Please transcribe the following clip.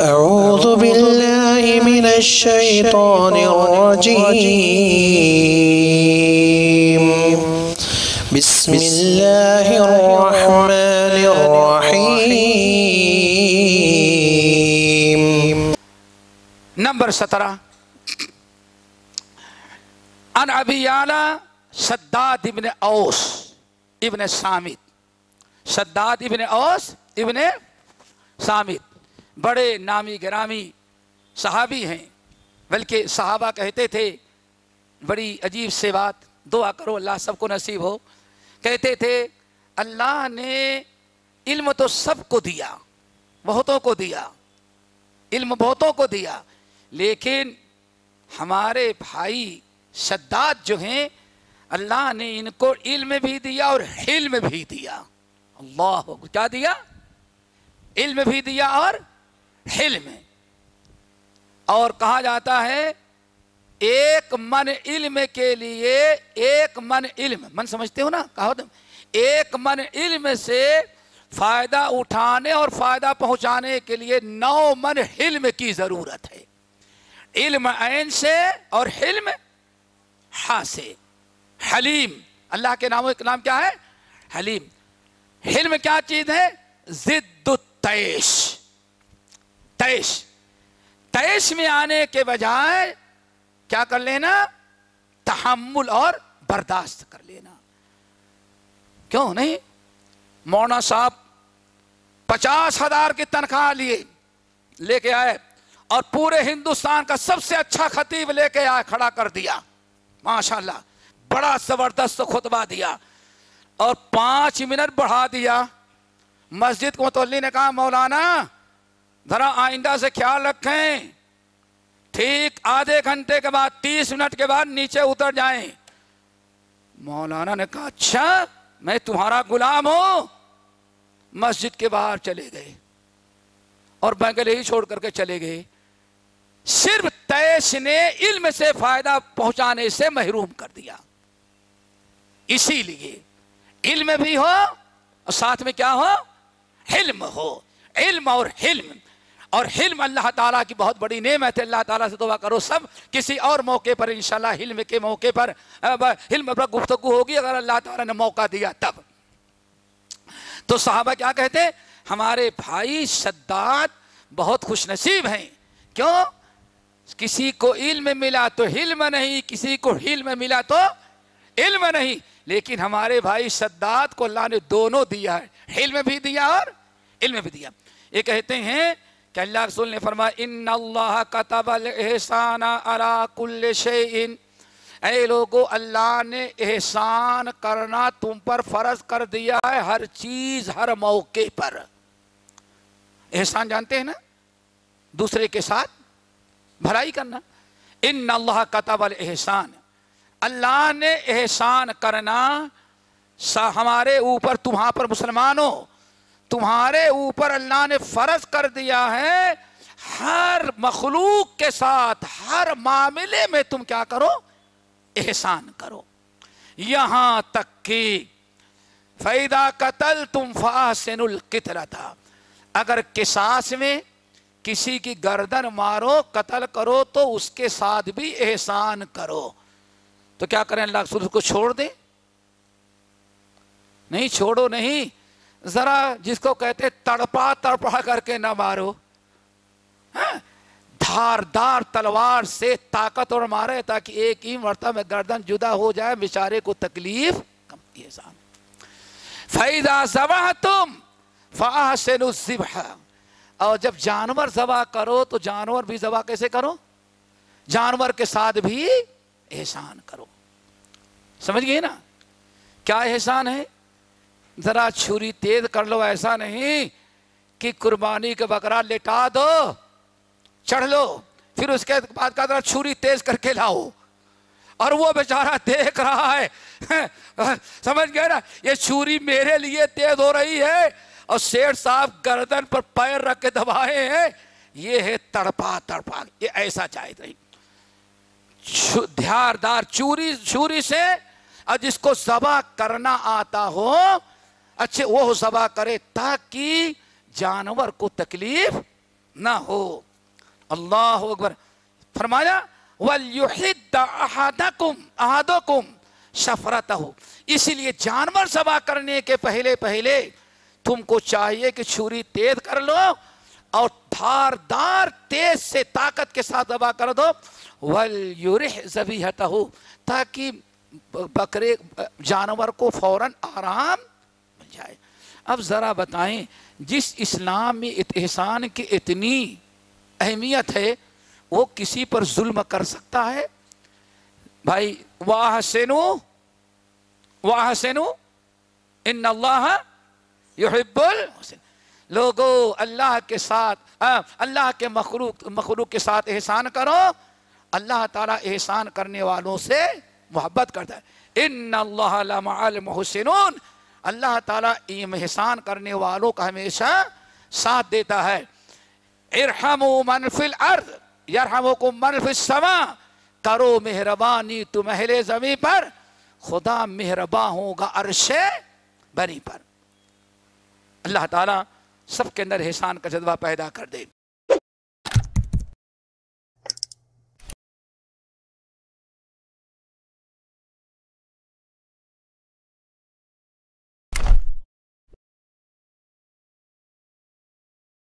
أعوذ بالله من الشيطان الرجيم. بسم الله الرحمن الرحيم. نمبر سترہ ان ابی یالا شداد ابن اوس ابن سامد شداد ابن اوس ابن سامد بڑے نامی گرامی صحابی ہیں۔ بلکہ صحابہ کہتے تھے، بڑی عجیب سے بات، دعا کرو اللہ سب کو نصیب ہو۔ کہتے تھے، اللہ نے علم تو سب کو دیا، بہتوں کو دیا، علم بہتوں کو دیا، لیکن ہمارے بھائی شداد جو ہیں، اللہ نے ان کو علم بھی دیا اور حلم بھی دیا۔ اللہ کیا دیا؟ علم بھی دیا اور حلم اور کہا جاتا ہے، ایک من علم کے لیے، ایک من علم۔ من سمجھتے ہو نا؟ کہا تم ایک من علم سے فائدہ اٹھانے اور فائدہ پہنچانے کے لیے نو من حلم کی ضرورت ہے۔ علم عین سے اور حلم ہا سے۔ حلیم۔ اللہ کے ناموں کا نام کیا ہے؟ حلیم۔ حلم کیا چیز ہے؟ ضد التیش۔ تیش تیش میں آنے کے بجائے کیا کر لینا؟ تحمل اور برداشت کر لینا۔ کیوں نہیں؟ مونا صاحب پچاس ہزار کی تنخواہ لیے، لے کے آئے اور پورے ہندوستان کا سب سے اچھا خطیب لے کے آئے، کھڑا کر دیا۔ ماشاءاللہ، بڑا زبردست خطبہ دیا۔ اور پانچ منٹ بڑھا دیا۔ مسجد کو متولی نے کہا، مولانا ذرا آئندہ سے خیال رکھیں۔ ٹھیک آدھے گھنٹے کے بعد، تیس منٹ کے بعد نیچے اتر جائیں۔ مولانا نے کہا اچھا میں تمہارا غلام ہوں۔ مسجد کے باہر چلے گئے۔ اور بینگلے ہی چھوڑ کر کے چلے گئے۔ صرف تیش نے علم سے فائدہ پہنچانے سے محروم کر دیا۔ اسی لیے علم بھی ہو اور ساتھ میں کیا ہو؟ حلم ہو۔ علم اور حلم اور حلم اللہ تعالیٰ کی بہت بڑی نعمت ہے۔ اللہ تعالیٰ سے دعا کرو سب کسی اور موقع پر انشاءاللہ حلم کے موقع پر حلم پر گفتگو ہوگی اگر اللہ تعالیٰ نے موقع دیا تب۔ تو صحابہ کیا کہتے ہمارے بھائی شداد بہت خوش نصیب ہیں۔ کیوں؟ کسی کو علم ملا تو حلم نہیں، کسی کو حلم ملا تو علم نہیں۔ لیکن ہمارے بھائی شداد کو اللہ نے دونوں دیا ہے۔ حلم بھی دیا اور علم بھی دیا۔ یہ کہتے ہیں کہ اللہ رسول نے فرمایا، ان اللہ کتب الاحسان علی کل شیء اے لوگو، اللہ نے احسان کرنا تم پر فرض کر دیا ہے ہر چیز ہر موقع پر۔ احسان جانتے ہیں نا؟ دوسرے کے ساتھ بھلائی کرنا۔ ان اللہ کتب الاحسان اللہ نے احسان کرنا ہمارے اوپر تمہاں پر مسلمانوں تمہارے اوپر اللہ نے فرض کر دیا ہے، ہر مخلوق کے ساتھ، ہر معاملے میں تم کیا کرو؟ احسان کرو۔ یہاں تک کہ فیدا قتل تم فاسن القتل تھا اگر قصاص میں کسی کی گردن مارو، قتل کرو، تو اس کے ساتھ بھی احسان کرو۔ تو کیا کریں اللہ کو چھوڑ دیں؟ نہیں چھوڑو، نہیں۔ ذرا جس کو کہتے تڑپا تڑپا کر کے نہ مارو۔ ہاں؟ دھار دار تلوار سے طاقت اور مارے تاکہ ایک ہی مرتبہ میں گردن جدا ہو جائے، بیچارے کو تکلیف کم احسان فیدا تم فاحسن الذبح۔ اور جب جانور ذبح کرو تو جانور بھی ذبح کیسے کرو؟ جانور کے ساتھ بھی احسان کرو۔ سمجھ گئے نا؟ کیا احسان ہے؟ ذرا چھری تیز کر لو، ایسا نہیں کہ قربانی کا بکرا لٹا دو، چڑھ لو، پھر اس کے بعد کا ذرا چھری تیز کر کے لاؤ۔ اور وہ بیچارہ دیکھ رہا ہے۔ سمجھ گئے نا؟ یہ چھری میرے لیے تیز ہو رہی ہے اور شیر صاحب گردن پر پیر رکھ کے دبائے ہیں۔ یہ ہے تڑپا تڑپا، یہ ایسا چاہے نہیں۔ دھیار دار چوری چوری سے، اور جس کو ذبح کرنا آتا ہو اچھے وہ ذبح کرے تاکہ جانور کو تکلیف نہ ہو۔ اللہ اکبر۔ فرمایا، وَلْيُحِدَّ أَحَدَكُمْ، أَحَدُكُمْ شَفْرَتَهُ۔ اسی لیے جانور سبا کرنے کے پہلے پہلے تم کو چاہیے کہ چھری تیز کر لو اور دھار دار تیز سے طاقت کے ساتھ دبا کر دو۔ وَلْيُرِحْ زَبِيهَتَهُ تاکہ بکرے، جانور کو فوراً آرام مل جائے۔ اب ذرا بتائیں، جس اسلام میں احسان کی اتنی اہمیت ہے، وہ کسی پر ظلم کر سکتا ہے؟ بھائی واہ سینو واہ سینو ان اللہ یحب الحسن لوگو، اللہ کے ساتھ اللہ کے مخلوق مخلوق کے ساتھ احسان کرو۔ اللہ تعالیٰ احسان کرنے والوں سے محبت کرتا ہے۔ ان اللہ لمع المحسنون۔ اللہ تعالیٰ احسان کرنے والوں کا ہمیشہ ساتھ دیتا ہے۔ ارحموا من فی الارض، یرحمکم من فی کرو مہربانی تم اہل زمین پر، خدا مہربان ہوگا عرش بنی پر۔ اللہ تعالیٰ سب کے اندر احسان کا جذبہ پیدا کر دے۔